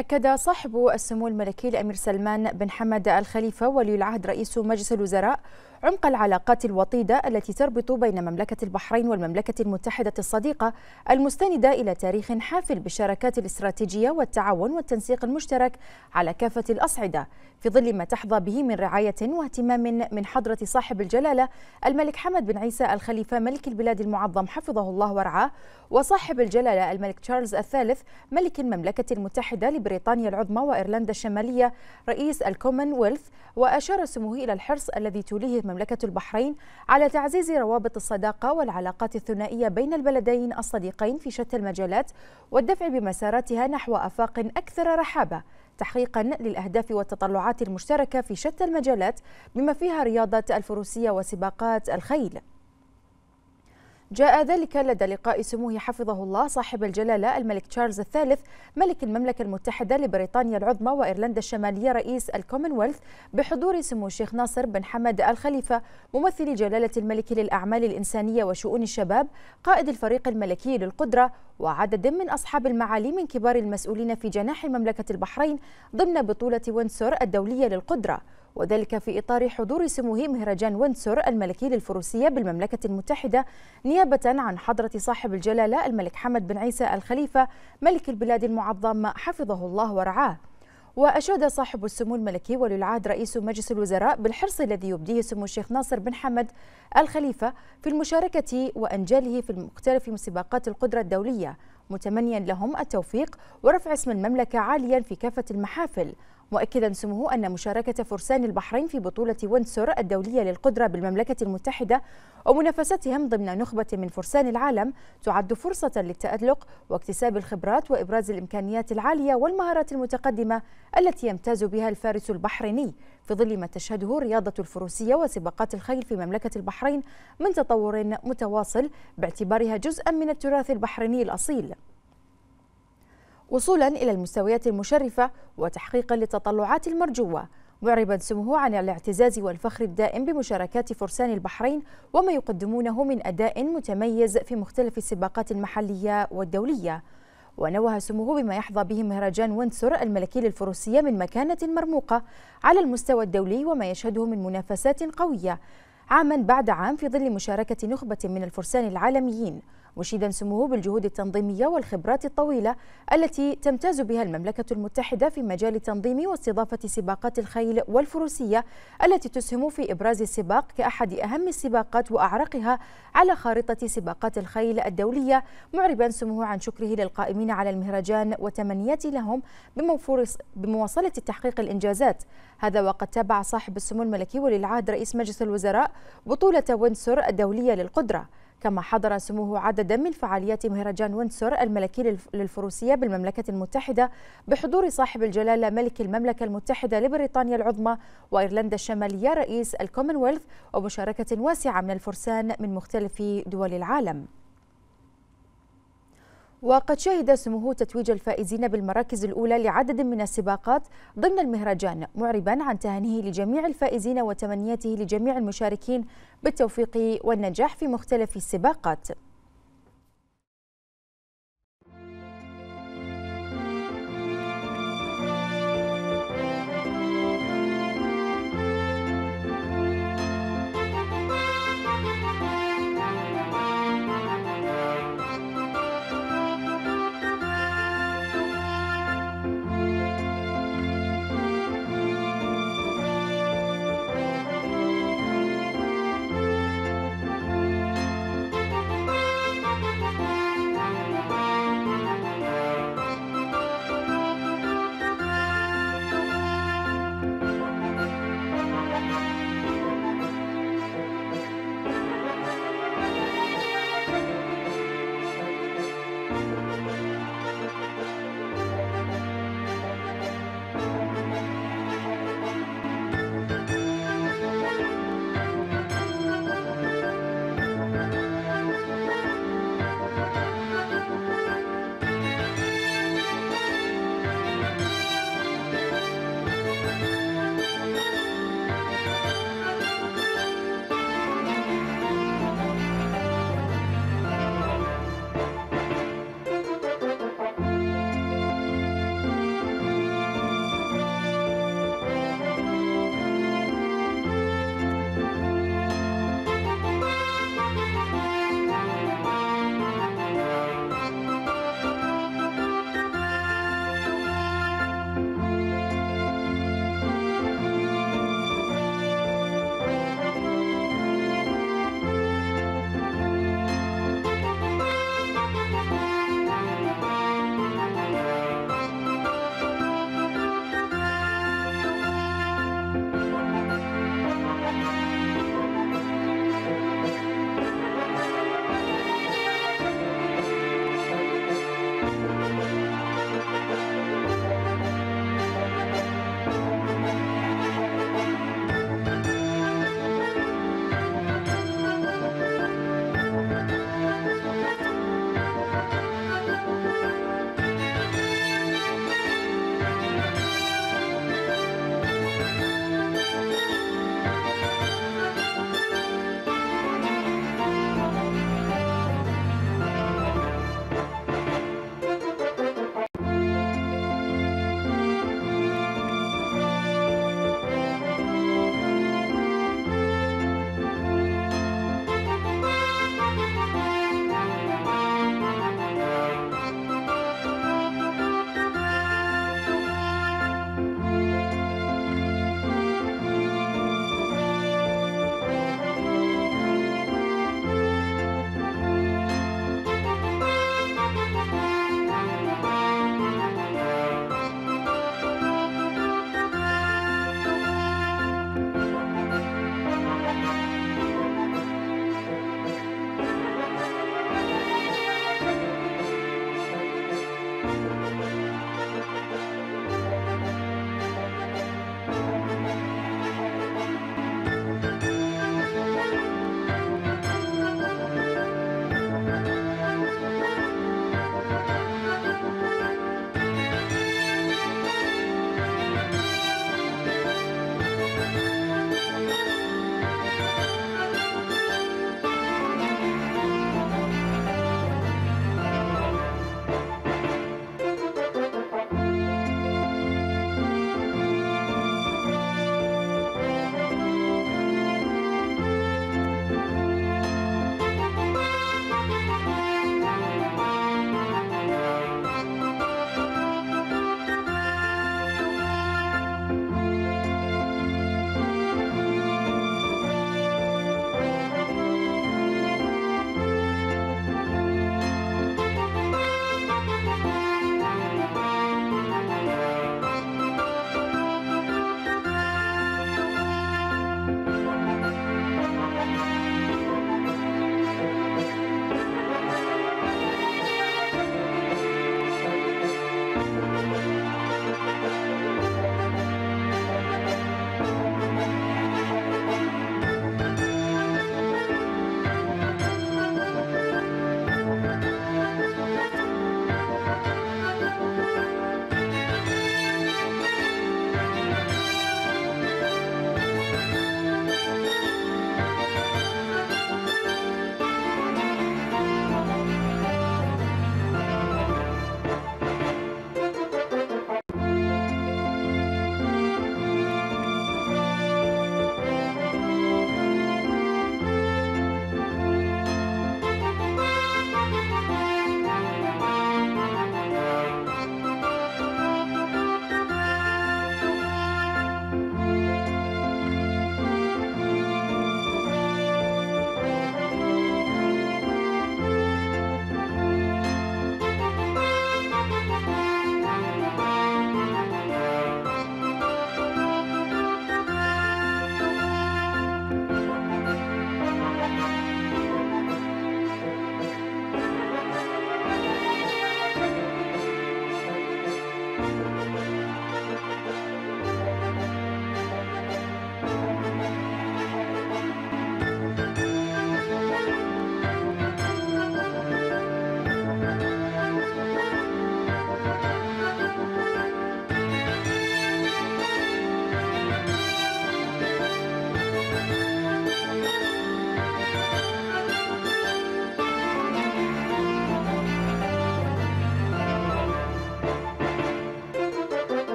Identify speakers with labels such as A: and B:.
A: أكد صاحب السمو الملكي الأمير سلمان بن حمد الخليفة ولي العهد رئيس مجلس الوزراء عمق العلاقات الوطيدة التي تربط بين مملكة البحرين والمملكة المتحدة الصديقة المستندة إلى تاريخ حافل بالشراكات الاستراتيجية والتعاون والتنسيق المشترك على كافة الأصعدة في ظل ما تحظى به من رعاية واهتمام من حضرة صاحب الجلالة الملك حمد بن عيسى الخليفة ملك البلاد المعظم حفظه الله ورعاه وصاحب الجلالة الملك تشارلز الثالث ملك المملكة المتحدة لبريطانيا العظمى وإيرلندا الشمالية رئيس الكومنولث وأشار سموه إلى الحرص الذي توليه مملكة البحرين على تعزيز روابط الصداقة والعلاقات الثنائية بين البلدين الصديقين في شتى المجالات والدفع بمساراتها نحو آفاق أكثر رحابة تحقيقا للأهداف والتطلعات المشتركة في شتى المجالات بما فيها رياضة الفروسية وسباقات الخيل. جاء ذلك لدى لقاء سموه حفظه الله صاحب الجلالة الملك تشارلز الثالث ملك المملكة المتحدة لبريطانيا العظمى وإيرلندا الشمالية رئيس الكومنولث بحضور سمو الشيخ ناصر بن حمد الخليفة ممثل جلالة الملك للأعمال الإنسانية وشؤون الشباب قائد الفريق الملكي للقدرة وعدد من أصحاب المعالي من كبار المسؤولين في جناح مملكة البحرين ضمن بطولة وينسور الدولية للقدرة. وذلك في إطار حضور سموه مهرجان وينسور الملكي للفروسية بالمملكة المتحدة نيابة عن حضرة صاحب الجلالة الملك حمد بن عيسى الخليفة ملك البلاد المعظم حفظه الله ورعاه. وأشاد صاحب السمو الملكي ولي العهد رئيس مجلس الوزراء بالحرص الذي يبديه سمو الشيخ ناصر بن حمد الخليفة في المشاركة وأنجاله في مختلف مسابقات القدرة الدولية متمنيا لهم التوفيق ورفع اسم المملكة عاليا في كافة المحافل. مؤكدا سموه أن مشاركة فرسان البحرين في بطولة وينسور الدولية للقدرة بالمملكة المتحدة ومنافستهم ضمن نخبة من فرسان العالم تعد فرصة للتألق واكتساب الخبرات وإبراز الإمكانيات العالية والمهارات المتقدمة التي يمتاز بها الفارس البحريني في ظل ما تشهده رياضة الفروسية وسباقات الخيل في مملكة البحرين من تطور متواصل باعتبارها جزءا من التراث البحريني الأصيل. وصولا إلى المستويات المشرفة وتحقيقا للتطلعات المرجوة. معربا سموه عن الاعتزاز والفخر الدائم بمشاركات فرسان البحرين وما يقدمونه من أداء متميز في مختلف السباقات المحلية والدولية. ونوه سموه بما يحظى به مهرجان وينسور الملكي للفروسية من مكانة مرموقة على المستوى الدولي وما يشهده من منافسات قوية عاما بعد عام في ظل مشاركة نخبة من الفرسان العالميين. مشيدا سموه بالجهود التنظيمية والخبرات الطويلة التي تمتاز بها المملكة المتحدة في مجال تنظيم واستضافة سباقات الخيل والفروسية التي تسهم في إبراز السباق كأحد أهم السباقات وأعرقها على خارطة سباقات الخيل الدولية معربا سموه عن شكره للقائمين على المهرجان وتمنيات لهم بمواصلة تحقيق الإنجازات. هذا وقد تابع صاحب السمو الملكي وللعهد رئيس مجلس الوزراء بطولة وينسور الدولية للقدرة. كما حضر سموه عددا من فعاليات مهرجان وينسور الملكي للفروسية بالمملكة المتحدة بحضور صاحب الجلالة ملك المملكة المتحدة لبريطانيا العظمى وإيرلندا الشمالية رئيس الكومنولث ومشاركة واسعة من الفرسان من مختلف دول العالم. وقد شهد سموه تتويج الفائزين بالمراكز الأولى لعدد من السباقات ضمن المهرجان معربا عن تهانيه لجميع الفائزين وتمنياته لجميع المشاركين بالتوفيق والنجاح في مختلف السباقات.